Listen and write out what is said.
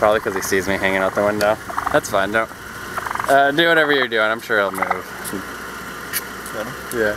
Probably because he sees me hanging out the window. That's fine. Don't uh, do whatever you're doing. I'm sure he'll move. Yeah.